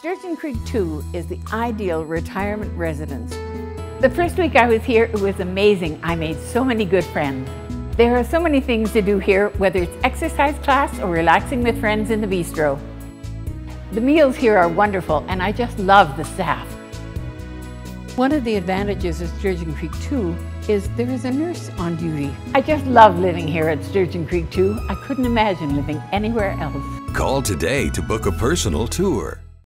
Sturgeon Creek 2 is the ideal retirement residence. The first week I was here, it was amazing. I made so many good friends. There are so many things to do here, whether it's exercise class or relaxing with friends in the bistro. The meals here are wonderful and I just love the staff. One of the advantages of Sturgeon Creek 2 is there is a nurse on duty. I just love living here at Sturgeon Creek 2. I couldn't imagine living anywhere else. Call today to book a personal tour.